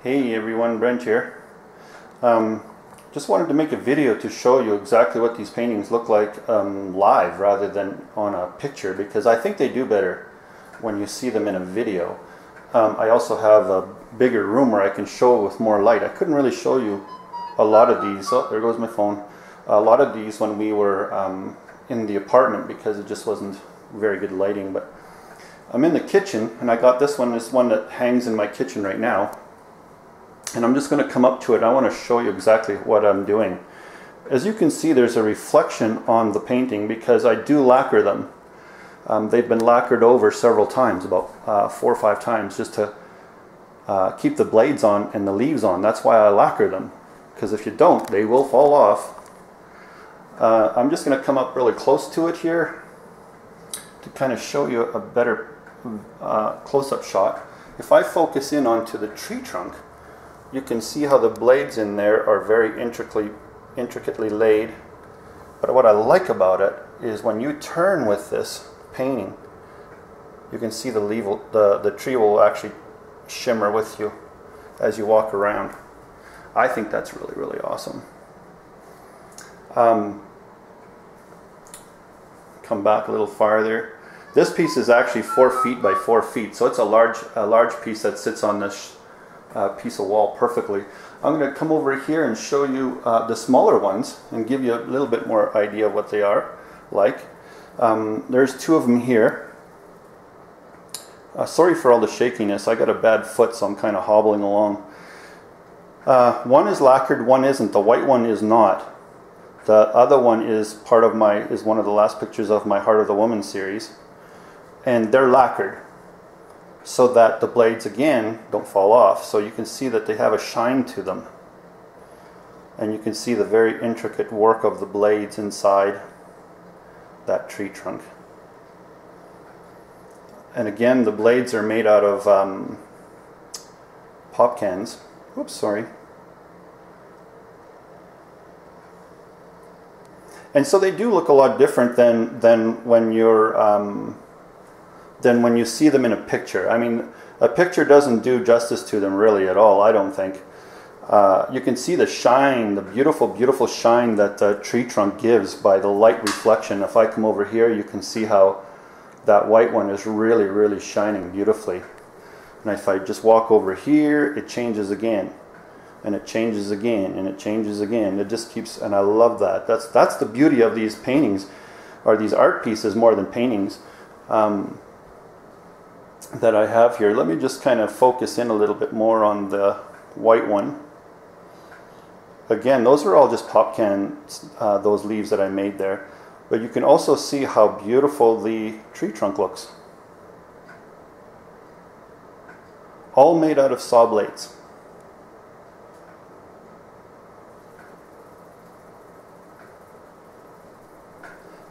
Hey everyone, Brent here. Um, just wanted to make a video to show you exactly what these paintings look like um, live rather than on a picture because I think they do better when you see them in a video. Um, I also have a bigger room where I can show with more light. I couldn't really show you a lot of these. Oh, there goes my phone. A lot of these when we were um, in the apartment because it just wasn't very good lighting. But I'm in the kitchen and I got this one. This one that hangs in my kitchen right now and I'm just going to come up to it. I want to show you exactly what I'm doing. As you can see, there's a reflection on the painting because I do lacquer them. Um, they've been lacquered over several times, about uh, four or five times, just to uh, keep the blades on and the leaves on. That's why I lacquer them, because if you don't, they will fall off. Uh, I'm just going to come up really close to it here to kind of show you a better uh, close-up shot. If I focus in onto the tree trunk, you can see how the blades in there are very intricately, intricately laid. But what I like about it is when you turn with this painting, you can see the, leaf the, the tree will actually shimmer with you as you walk around. I think that's really, really awesome. Um, come back a little farther. This piece is actually four feet by four feet, so it's a large, a large piece that sits on this uh, piece of wall perfectly. I'm going to come over here and show you uh, the smaller ones and give you a little bit more idea of what they are like. Um, there's two of them here. Uh, sorry for all the shakiness. I got a bad foot, so I'm kind of hobbling along. Uh, one is lacquered, one isn't. The white one is not. The other one is part of my is one of the last pictures of my Heart of the Woman series, and they're lacquered so that the blades again don't fall off. So you can see that they have a shine to them. And you can see the very intricate work of the blades inside that tree trunk. And again, the blades are made out of um, pop cans. Oops, sorry. And so they do look a lot different than, than when you're um, than when you see them in a picture. I mean, a picture doesn't do justice to them really at all, I don't think. Uh, you can see the shine, the beautiful, beautiful shine that the tree trunk gives by the light reflection. If I come over here, you can see how that white one is really, really shining beautifully. And if I just walk over here, it changes again. And it changes again, and it changes again. It just keeps, and I love that. That's, that's the beauty of these paintings, or these art pieces more than paintings. Um, that I have here. Let me just kind of focus in a little bit more on the white one. Again, those are all just pop can, uh, those leaves that I made there. But you can also see how beautiful the tree trunk looks. All made out of saw blades.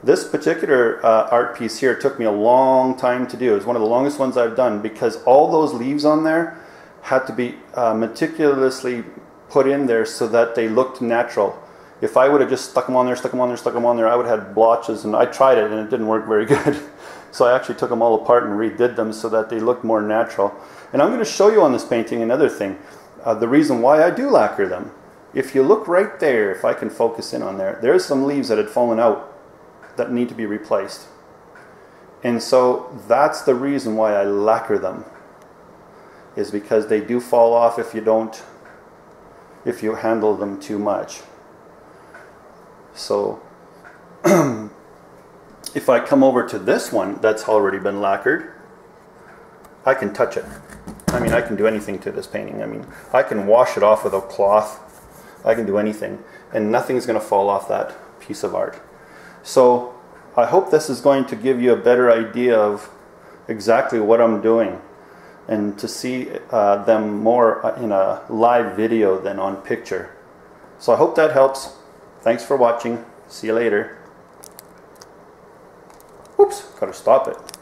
This particular uh, art piece here took me a long time to do. It was one of the longest ones I've done because all those leaves on there had to be uh, meticulously put in there so that they looked natural. If I would have just stuck them on there, stuck them on there, stuck them on there, I would have had blotches and I tried it and it didn't work very good. so I actually took them all apart and redid them so that they looked more natural. And I'm going to show you on this painting another thing, uh, the reason why I do lacquer them. If you look right there, if I can focus in on there, there's some leaves that had fallen out that need to be replaced. And so that's the reason why I lacquer them is because they do fall off if you don't if you handle them too much. So if I come over to this one that's already been lacquered, I can touch it. I mean, I can do anything to this painting. I mean, I can wash it off with a cloth. I can do anything. And nothing's going to fall off that piece of art. So I hope this is going to give you a better idea of exactly what I'm doing and to see uh, them more uh, in a live video than on picture. So I hope that helps. Thanks for watching. See you later. Oops, gotta stop it.